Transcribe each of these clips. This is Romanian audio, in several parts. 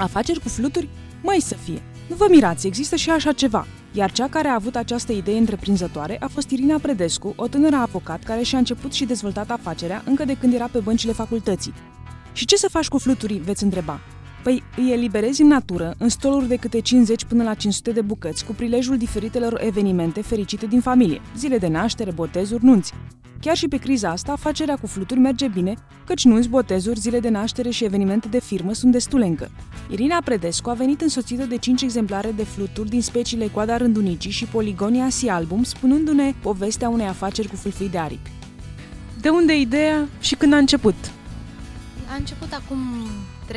Afaceri cu fluturi? Măi să fie! Nu vă mirați, există și așa ceva. Iar cea care a avut această idee întreprinzătoare a fost Irina Predescu, o tânără avocat care și-a început și dezvoltat afacerea încă de când era pe băncile facultății. Și ce să faci cu fluturii, veți întreba? Păi îi eliberezi în natură, în stoluri de câte 50 până la 500 de bucăți, cu prilejul diferitelor evenimente fericite din familie, zile de naștere, botezuri, nunți. Chiar și pe criza asta, afacerea cu fluturi merge bine, căci nunți, botezuri, zile de naștere și evenimente de firmă sunt destule încă. Irina Predescu a venit însoțită de 5 exemplare de fluturi din speciile Coada Rândunicii și Poligonia Sea Album, spunându-ne povestea unei afaceri cu fâlfâi de aripi. De unde ideea și când a început? A început acum 3-4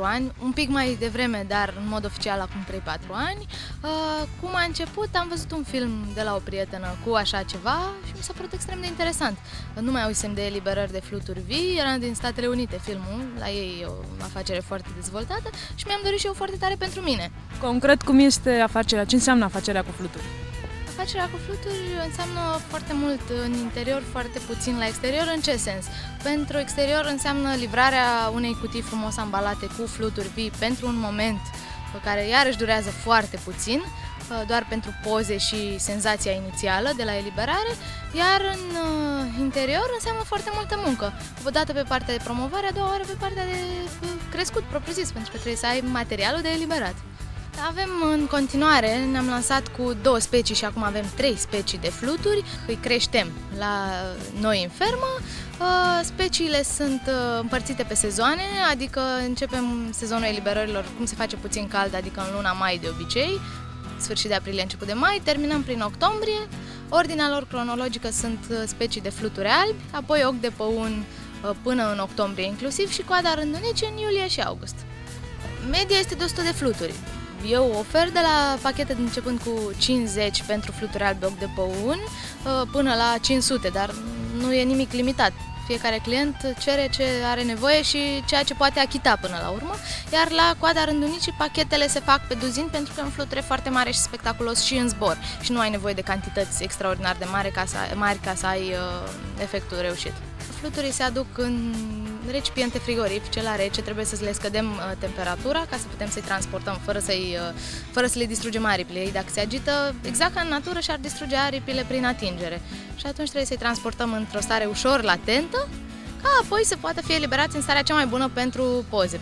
ani, un pic mai devreme, dar în mod oficial acum 3-4 ani. Uh, cum a început, am văzut un film de la o prietenă cu așa ceva și mi s-a părut extrem de interesant. Nu mai auzisem de eliberări de fluturi vii, era din Statele Unite filmul, la ei e o afacere foarte dezvoltată și mi-am dorit și eu foarte tare pentru mine. Concret, cum este afacerea? Ce înseamnă afacerea cu fluturi? Afacerea cu fluturi înseamnă foarte mult în interior, foarte puțin la exterior. În ce sens? Pentru exterior înseamnă livrarea unei cutii frumos ambalate cu fluturi vii pentru un moment pe care iarăși durează foarte puțin, doar pentru poze și senzația inițială de la eliberare, iar în uh, interior înseamnă foarte multă muncă. O dată pe partea de promovare, a doua oară pe partea de uh, crescut propriu-zis, pentru că trebuie să ai materialul de eliberat. Avem în continuare, ne-am lansat cu două specii și acum avem trei specii de fluturi. Îi creștem la noi în fermă. Uh, speciile sunt uh, împărțite pe sezoane, adică începem sezonul eliberărilor cum se face puțin cald, adică în luna mai de obicei, sfârșit de aprilie, început de mai, terminăm prin octombrie. Ordinea lor cronologică sunt uh, specii de fluturi albi, apoi ochi de păun până în octombrie inclusiv și coada rândunici în iulie și august. Media este de 100 de fluturi. Eu ofer de la pachete începând cu 50 pentru fluturi albe ochi de păun uh, până la 500, dar nu e nimic limitat. Fiecare client cere ce are nevoie și ceea ce poate achita până la urmă, iar la coada rândunicii pachetele se fac pe duzin pentru că e un fluture foarte mare și spectaculos și în zbor și nu ai nevoie de cantități extraordinar de mari ca să, mari ca să ai uh, efectul reușit. Fluturii se aduc în recipiente frigorifice la rece, trebuie să le scădem uh, temperatura ca să putem să-i transportăm fără, să-i, uh, fără să le distrugem aripile. Ei, dacă se agită, exact ca în natură, și-ar distruge aripile prin atingere. Și atunci trebuie să-i transportăm într-o stare ușor latentă, ca apoi să poată fi eliberați în starea cea mai bună pentru poze.